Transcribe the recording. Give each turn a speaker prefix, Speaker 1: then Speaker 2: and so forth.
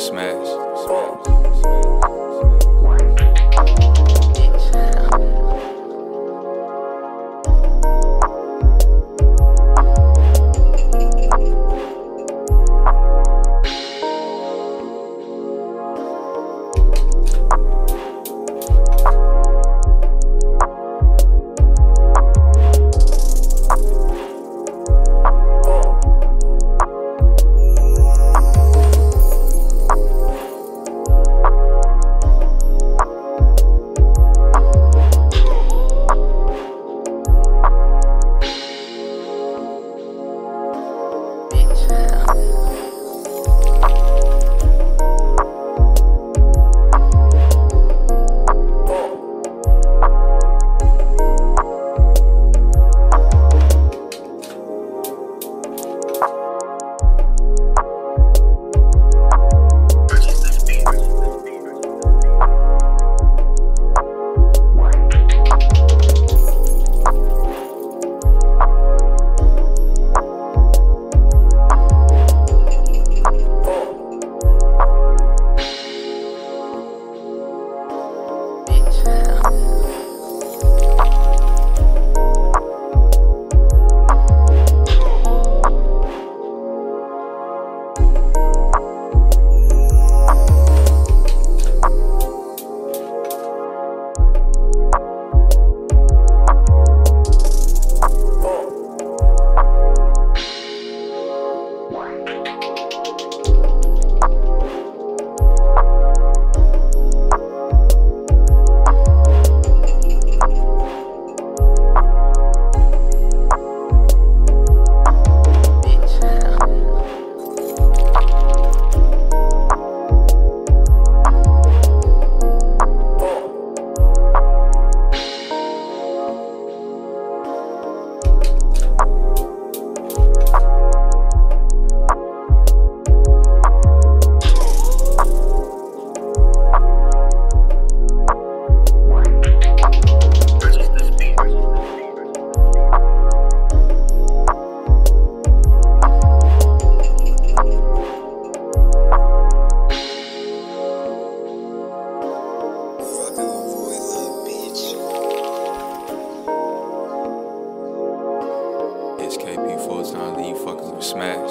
Speaker 1: smash. smash. Smash.